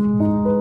Yo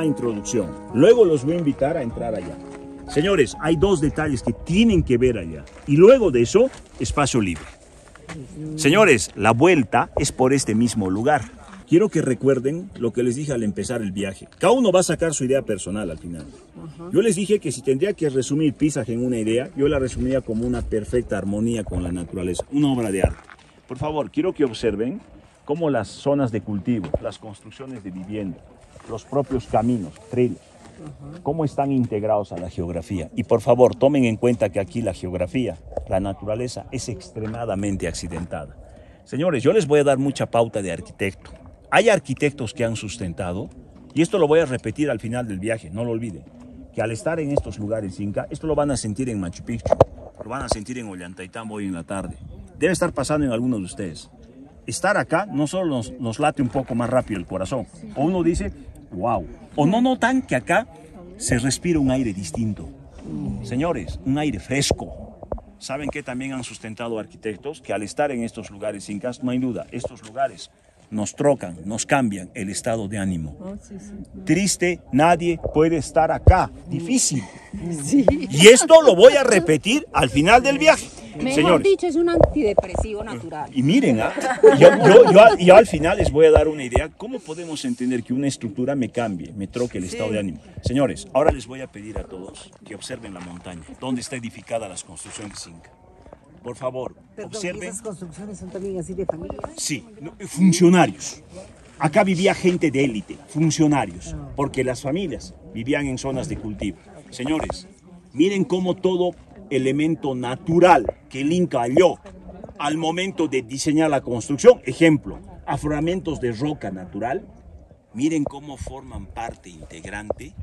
una introducción. Luego los voy a invitar a entrar allá. Señores, hay dos detalles que tienen que ver allá. Y luego de eso, espacio libre. Señores, la vuelta es por este mismo lugar. Quiero que recuerden lo que les dije al empezar el viaje. Cada uno va a sacar su idea personal al final. Yo les dije que si tendría que resumir Pisaje en una idea, yo la resumiría como una perfecta armonía con la naturaleza, una obra de arte. Por favor, quiero que observen cómo las zonas de cultivo, las construcciones de vivienda, los propios caminos, trails, cómo están integrados a la geografía. Y por favor, tomen en cuenta que aquí la geografía, la naturaleza es extremadamente accidentada. Señores, yo les voy a dar mucha pauta de arquitecto. Hay arquitectos que han sustentado, y esto lo voy a repetir al final del viaje, no lo olviden, que al estar en estos lugares Inca, esto lo van a sentir en Machu Picchu, lo van a sentir en Ollantaytambo hoy en la tarde. Debe estar pasando en algunos de ustedes. Estar acá no solo nos, nos late un poco más rápido el corazón, o uno dice, wow, o no notan que acá se respira un aire distinto. Señores, un aire fresco. ¿Saben que también han sustentado arquitectos? Que al estar en estos lugares incas, no hay duda, estos lugares nos trocan, nos cambian el estado de ánimo. Triste, nadie puede estar acá. Difícil. Y esto lo voy a repetir al final del viaje. Mejor Señores, dicho, es un antidepresivo natural. y miren, ¿ah? yo, yo- yo al- yo al final les voy a dar una idea. ¿Cómo podemos entender que una estructura me cambie, me troque el estado de ánimo? Señores, ahora les voy a pedir a todos que observen la montaña, donde está edificada las construcciones Inca. Por favor, Perdón, ¿y observen. esas construcciones son también así de familia? Sí, no, funcionarios. Acá vivía gente de élite, funcionarios, porque las familias vivían en zonas de cultivo. Señores, miren cómo todo elemento natural que el Inca halló al momento de diseñar la construcción, ejemplo, afloramientos de roca natural, miren cómo forman parte integrante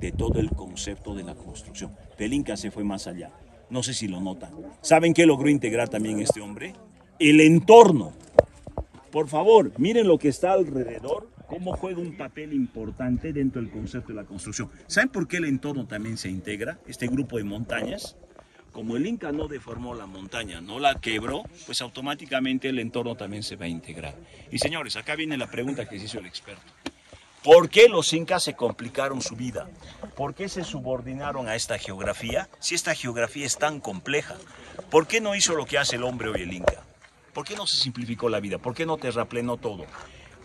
de todo el concepto de la construcción. El Inca se fue más allá. No sé si lo notan. ¿Saben qué logró integrar también este hombre? El entorno. Por favor, miren lo que está alrededor, cómo juega un papel importante dentro del concepto de la construcción. ¿Saben por qué el entorno también se integra? Este grupo de montañas. Como el Inca no deformó la montaña, no la quebró, pues automáticamente el entorno también se va a integrar. Y señores, acá viene la pregunta que se hizo el experto. ¿Por qué los incas se complicaron su vida? ¿Por qué se subordinaron a esta geografía si esta geografía es tan compleja? ¿Por qué no hizo lo que hace el hombre hoy el inca? ¿Por qué no se simplificó la vida? ¿Por qué no terraplenó todo?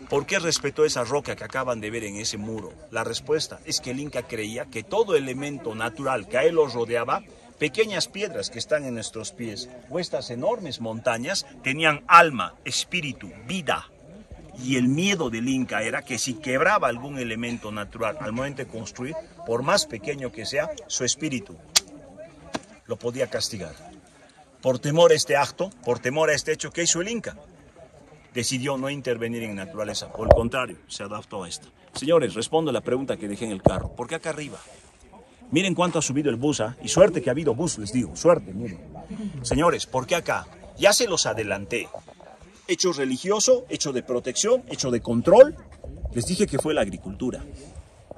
¿Por qué respetó esa roca que acaban de ver en ese muro? La respuesta es que el inca creía que todo elemento natural que a él lo rodeaba, pequeñas piedras que están en nuestros pies o estas enormes montañas, tenían alma, espíritu, vida. Y el miedo del Inca era que si quebraba algún elemento natural al momento de construir, por más pequeño que sea, su espíritu lo podía castigar. Por temor a este acto, por temor a este hecho, ¿qué hizo el Inca? Decidió no intervenir en naturaleza, por el contrario, se adaptó a esta. Señores, respondo a la pregunta que dejé en el carro. ¿Por qué acá arriba? Miren cuánto ha subido el bus. Y suerte que ha habido bus, les digo. Suerte, miren. Señores, ¿por qué acá? Ya se los adelanté. Hecho religioso, hecho de protección, hecho de control. Les dije que fue la agricultura.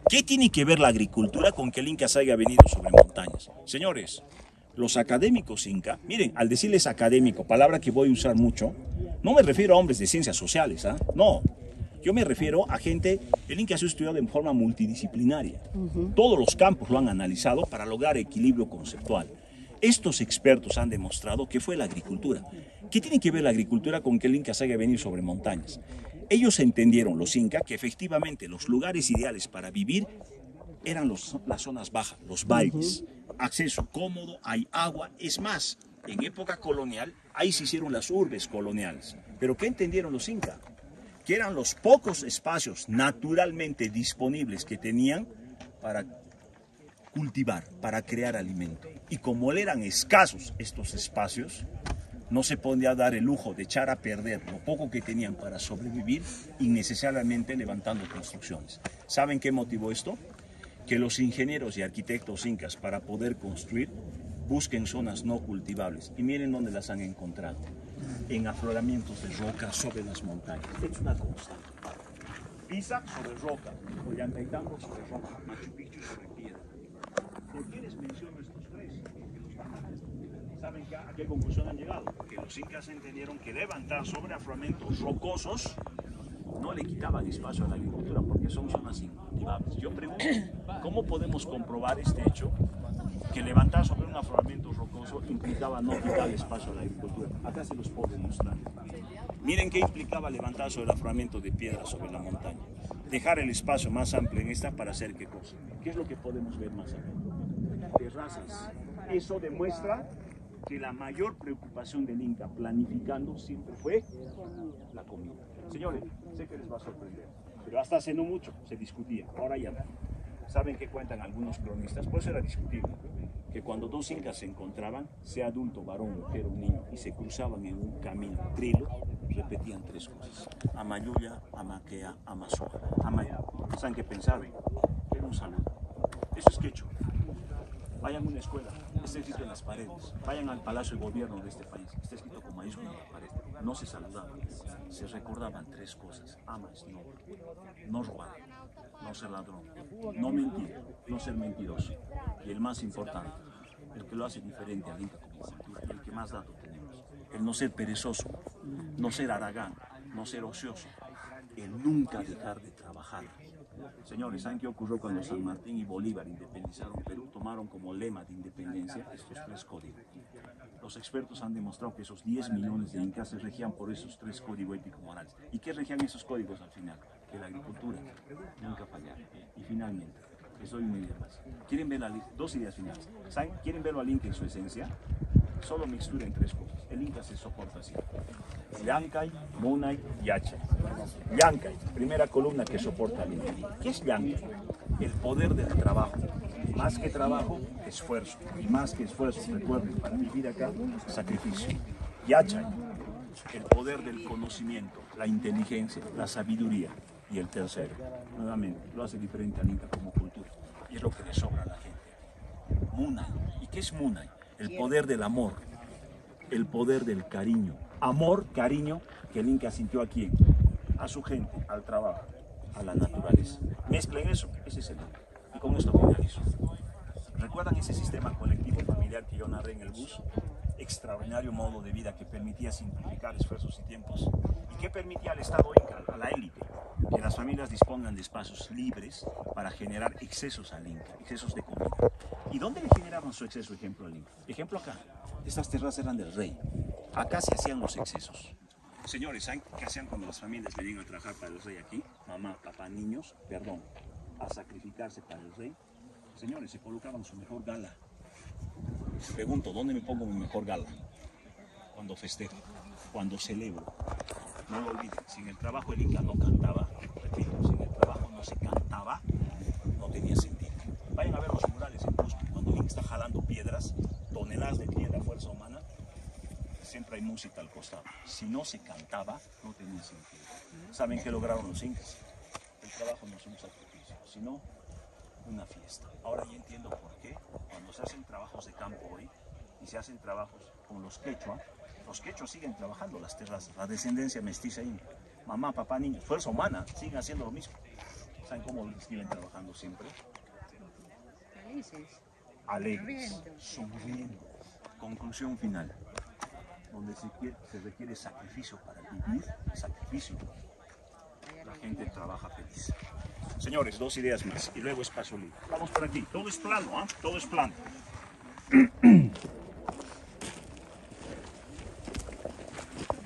¿Qué tiene que ver la agricultura con que el Inca se haya venido sobre montañas? Señores, los académicos Inca, miren, al decirles académico, palabra que voy a usar mucho, no me refiero a hombres de ciencias sociales, ¿ah? No, yo me refiero a gente, el Inca se ha estudiado de forma multidisciplinaria. Todos los campos lo han analizado para lograr equilibrio conceptual. Estos expertos han demostrado que fue la agricultura. ¿Qué tiene que ver la agricultura con que el Inca se haya venido sobre montañas? Ellos entendieron, los Inca, que efectivamente los lugares ideales para vivir eran los, las zonas bajas, los valles. Acceso cómodo, hay agua. Es más, en época colonial, ahí se hicieron las urbes coloniales. Pero ¿qué entendieron los Inca? Que eran los pocos espacios naturalmente disponibles que tenían para cultivar, para crear alimento. Y como eran escasos estos espacios, no se podía dar el lujo de echar a perder lo poco que tenían para sobrevivir innecesariamente levantando construcciones. ¿Saben qué motivó esto? Que los ingenieros y arquitectos incas para poder construir busquen zonas no cultivables. Y miren dónde las han encontrado. En afloramientos de roca sobre las montañas. Es una constante. Pisa sobre roca, Ollantaytambo sobre roca, Machu Picchu sobre piedra. ¿Por qué les menciono estos tres? ¿Saben a qué conclusión han llegado? Que los incas entendieron que levantar sobre afloramientos rocosos no le quitaban espacio a la agricultura porque son zonas incultivables. Yo pregunto, ¿cómo podemos comprobar este hecho? Que levantar sobre un afloramiento rocoso implicaba no quitar espacio a la agricultura. Acá se los puedo demostrar. Miren qué implicaba levantar sobre el afloramiento de piedra sobre la montaña. Dejar el espacio más amplio en esta para hacer qué cosa. ¿Qué es lo que podemos ver más acá? Terrazas. Eso demuestra que la mayor preocupación del Inca planificando siempre fue la comida. Señores, sé que les va a sorprender, pero hasta hace no mucho se discutía, ahora ya no. Saben que cuentan algunos cronistas, por eso era discutible, que cuando dos incas se encontraban, sea adulto, varón, mujer o niño, y se cruzaban en un camino trilo, repetían tres cosas. Amayuya, Amaquea, Amazoa. Amaya. ¿Saben qué pensaban? Era un saludo. Eso es quechua. Vayan a una escuela, está escrito en las paredes. Vayan al palacio de gobierno de este país, está escrito con mayúscula en la pared. No se saludaban, se recordaban tres cosas. Ama es no, no robar, no ser ladrón, no mentir, no ser mentiroso. Y el más importante, el que lo hace diferente al Inca como cultura, el que más datos tenemos, el no ser perezoso, no ser aragán, no ser ocioso, el nunca dejar de trabajar. Señores, ¿saben qué ocurrió cuando San Martín y Bolívar independizaron Perú? Tomaron como lema de independencia estos tres códigos. Los expertos han demostrado que esos 10 millones de incas se regían por esos tres códigos ético-morales. ¿Y qué regían esos códigos al final? Que la agricultura nunca fallara. Y finalmente, les doy una idea más. ¿Quieren ver la dos ideas finales? ¿Saben? ¿Quieren verlo al Inca en su esencia? Solo mixtura en tres cosas. El Inca se soporta así. Llancay, Munay y Achay. Llancay, primera columna que soporta al Inca. ¿Qué es Llancay? El poder del trabajo. Más que trabajo, esfuerzo. Y más que esfuerzo, recuerden, para vivir acá, sacrificio. Y Achay, el poder del conocimiento, la inteligencia, la sabiduría. Y el tercero, nuevamente, lo hace diferente al Inca como cultura. Y es lo que le sobra a la gente. Munay. ¿Y qué es Munay? El poder del amor, el poder del cariño. Amor, cariño que el Inca sintió aquí, a su gente, al trabajo, a la naturaleza. Mezclen eso, ese es el Inca. Y con esto finalizo. ¿Recuerdan ese sistema colectivo familiar que yo narré en el bus? Extraordinario modo de vida que permitía simplificar esfuerzos y tiempos. ¿Y que permitía al Estado Inca, a la élite? Que las familias dispongan de espacios libres para generar excesos al Inca, excesos de. ¿Y dónde le generaban su exceso, ejemplo, al? Ejemplo acá. Estas terrazas eran del rey. Acá se hacían los excesos. Señores, ¿saben qué hacían cuando las familias venían a trabajar para el rey aquí? Mamá, papá, niños, perdón, a sacrificarse para el rey. Señores, se colocaban su mejor gala. Pregunto, ¿dónde me pongo mi mejor gala? Cuando festejo, cuando celebro. No lo olviden, sin el trabajo el Inca no cantaba. Repito, sin el trabajo no se cantaba, no tenía sentido. Vayan a ver los murales en cuando Inca está jalando piedras, toneladas de piedra, fuerza humana, siempre hay música al costado. Si no se cantaba, no tenía sentido. ¿Saben qué lograron los incas? El trabajo no es un sacrificio, sino una fiesta. Ahora ya entiendo por qué cuando se hacen trabajos de campo hoy y se hacen trabajos con los quechua, los quechua siguen trabajando las terrazas, la descendencia mestiza ahí, mamá, papá, niños, fuerza humana, siguen haciendo lo mismo. ¿Saben cómo siguen trabajando siempre? Felices. Alegres, Sonriendo. Conclusión final, donde se, quiere- se requiere sacrificio para vivir, sacrificio, la gente trabaja feliz. Señores, dos ideas más y luego espacio libre. Vamos por aquí, todo es plano, ¿ah? Todo es plano.